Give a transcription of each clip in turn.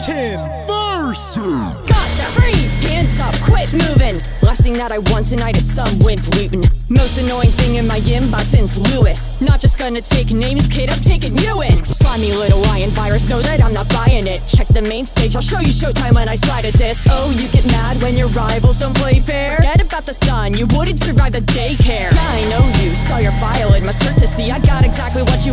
Mountain versus. Gotcha, freeze! Hands up, quit moving! Last thing that I want tonight is some wimp looting. Most annoying thing in my inbox since Lewis. Not just gonna take names, kid, I'm taking you in. Slimy little lion virus, know that I'm not buying it. Check the main stage, I'll show you showtime when I slide a disc. Oh, you get mad when your rivals don't play fair? Forget about the sun, you wouldn't survive the daycare. Yeah, I know you, saw your bio in my courtesy. I got exactly what you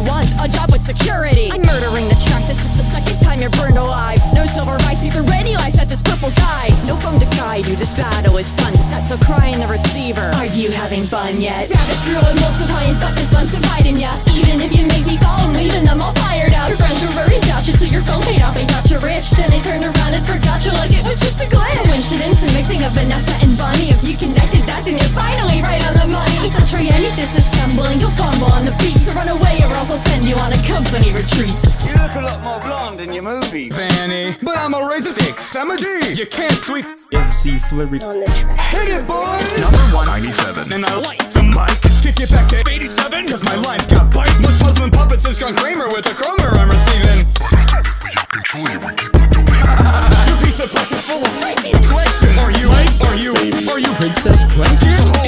alive. No silver rice, either any lies at this purple guys. No phone to guide you, this battle is done. Set so cry in the receiver. Are you having fun yet? Rabbits grow and multiply and thought this bunch dividing ya. Even if you make me fall, I'm leaving them all fired out. Your friends were worried about you till your phone paid off and got you rich. Then they turned around and forgot you like it was just a glitch. Coincidence and mixing of Vanessa and Bunny. If you connected, that's when you're finally right on the money. Don't try any disassembling, you'll fumble on the beat. So run away or else I'll send you on a company retreat. You look a lot more blonde in your movie. Vanny, but I'm a razor six. I'm a G. You can't sweep. MC Flurry. on the track. Hit it, boys. Number 197. And I like the mic. Kick it back to 87. Cause my lines got bite. Most puzzling puppets is John Kramer with the Kromer I'm receiving. Your pizza place is full of fake question. Are you right? Are you? Are you Princess Quest.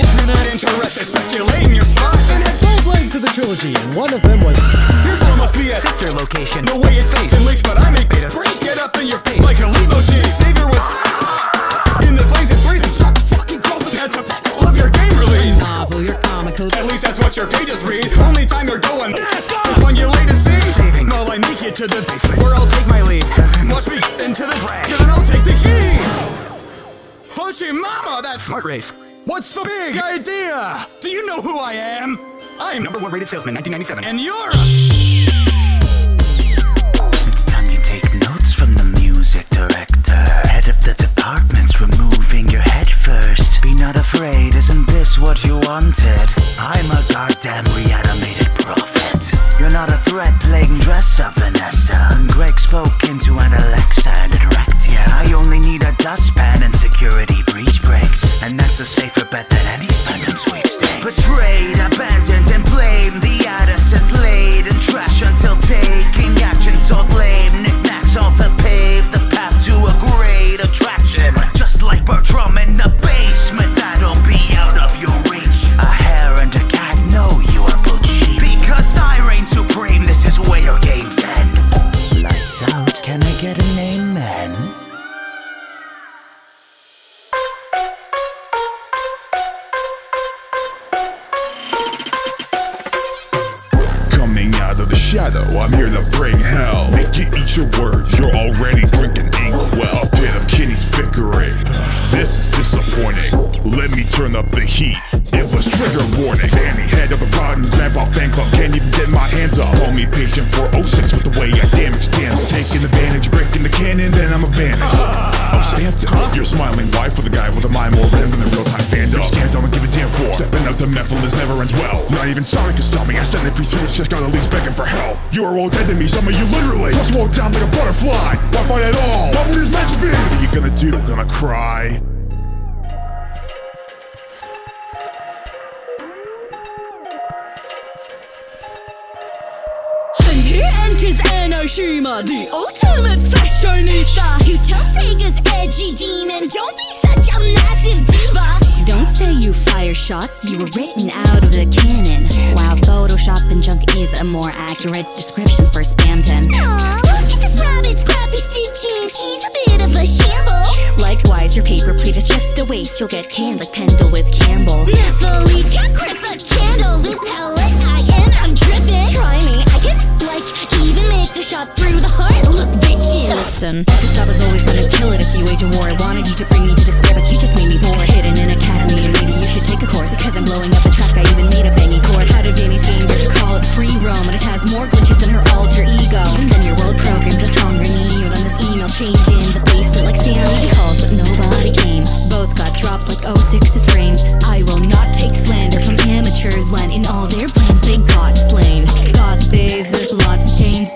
Trilogy, and one of them was Your phone must be at Sister location. the way it's faced and leaks, but I make it free. Get up in your face like a Lebo G. Savior was in the flames and freezing. Suck fucking close and heads up. Love your game release. Novel, you're comical. At least that's what your pages read. Only time you're going Let's is when you lay to sing. Well, I make it to the basement where I'll take my lead. Watch me into the and then I'll take the key. Hochi Mama, that's Smart race. what's the big idea? Do you know who I am? I'm Number one rated salesman, 1997. and you're. It's time you take notes from the music director. Head of the department's removing your head first. Be not afraid, isn't this what you wanted? I'm a goddamn reanimated prophet. You're not a threat playing dress up, Vanessa. And Greg spoke into an Alexa and it wrecked ya. I only need a dustpan and security breach breaks. And that's a safer bet than any Spectrum sweepstakes. Betrayed, in the basement, that'll be out of your reach. A hare and a cat know you are bullshit. Because I reign supreme, this is where your game's end. Lights out, can I get an amen? Coming out of the shadow, I'm here to bring hell. Make you eat your words, you're already drinking inkwell. This is disappointing. Let me turn up the heat. It was trigger warning. Vanny, head of the rotten grandpa fan club, can't even get my hands up. Call me patient 406 with the way I damage dams. Taking advantage, breaking the cannon, then I'm a vanish. Oh, Spamton, you're smiling. Why for the guy with a mind more than the Memphis never ends well. Not even Sonic can stop me. I send it through, it's just got the leads begging for help. You are all dead to me, some of you literally. Just walk down like a butterfly. Why fight at all? What would this meant to be? What are you gonna do? Gonna cry? And here enters Enoshima, the ultimate fashionista. To tell Sega's edgy demon, don't be such a massive diva. Don't say you fire shots, you were written out of the cannon. While Photoshop and junk is a more accurate description for Spamton. Aw, look at this rabbit's crappy stitching. She's a bit of a shamble. Likewise, your paper plate is just a waste. You'll get canned like Pendle with Campbell. Mephiles can't grip a candle. This how lit I am. I'm dripping. Try me. I can like even make the shot through the heart. Look, bitches. Listen, this I was always gonna kill it if you wage a war. I wanted you to Lived in the basement like sanity calls, but nobody came. Both got dropped like 06's frames. I will not take slander from amateurs when in all their plans they got slain. Goth bases, lots of chains.